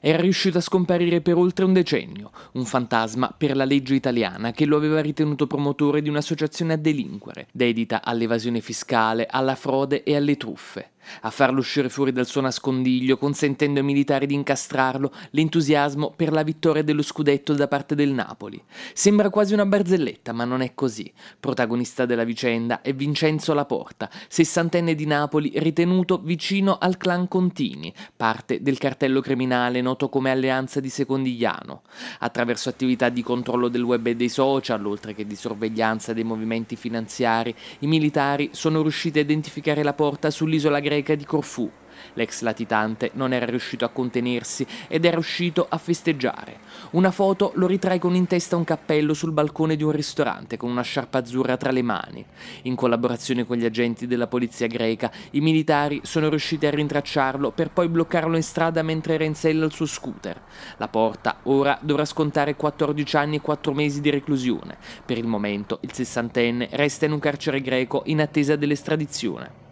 Era riuscito a scomparire per oltre un decennio, un fantasma per la legge italiana che lo aveva ritenuto promotore di un'associazione a delinquere, dedita all'evasione fiscale, alla frode e alle truffe a farlo uscire fuori dal suo nascondiglio, consentendo ai militari di incastrarlo l'entusiasmo per la vittoria dello scudetto da parte del Napoli. Sembra quasi una barzelletta, ma non è così. Protagonista della vicenda è Vincenzo Laporta, sessantenne di Napoli ritenuto vicino al clan Contini, parte del cartello criminale noto come Alleanza di Secondigliano. Attraverso attività di controllo del web e dei social, oltre che di sorveglianza dei movimenti finanziari, i militari sono riusciti a identificare Laporta sull'isola greca di Corfù. L'ex latitante non era riuscito a contenersi ed era uscito a festeggiare. Una foto lo ritrae con in testa un cappello sul balcone di un ristorante con una sciarpa azzurra tra le mani. In collaborazione con gli agenti della polizia greca, i militari sono riusciti a rintracciarlo per poi bloccarlo in strada mentre era in sella al suo scooter. La porta ora dovrà scontare 14 anni e 4 mesi di reclusione. Per il momento il sessantenne resta in un carcere greco in attesa dell'estradizione.